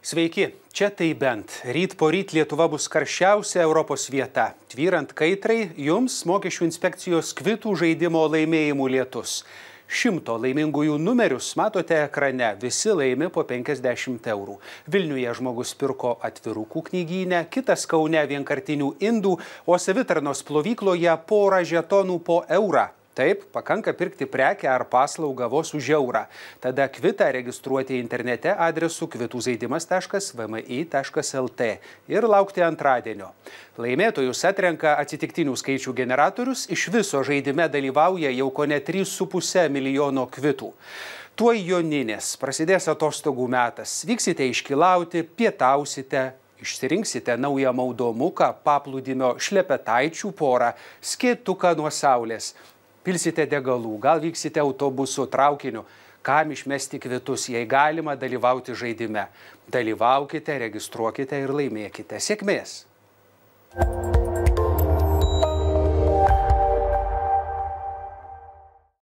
Sveiki, čia tai bent. Ryt po ryt Lietuva bus karščiausia Europos vieta. Tvyrant kaitrai, jums mokesčių inspekcijos kvitų žaidimo laimėjimų lietus. Šimto laimingųjų numerius matote ekrane, visi laimi po 50 eurų. Vilniuje žmogus pirko atvirukų knygynę, kitas Kaune vienkartinių indų, o savitarnos plovykloje porą žetonų po eurą. Taip, pakanka pirkti prekę ar paslaugą vos už eurą. Tada kvitą registruoti internete adresu kvituzaidimas.vmi.lt ir laukti antradienio. Laimėtojus atrenka atsitiktinių skaičių generatorius, iš viso žaidime dalyvauja jau ko ne 3,5 milijono kvitų. Tuo joninės prasidės atostogų metas. Vyksite iškilauti, pietausite, Išsirinksite naują maudomuką, paplūdimio šlepetaičių porą, skėtuką nuo saulės pilsite degalų, gal vyksite autobusu, traukiniu, kam išmesti kvitus, jei galima dalyvauti žaidime. Dalyvaukite, registruokite ir laimėkite. Sėkmės. thank you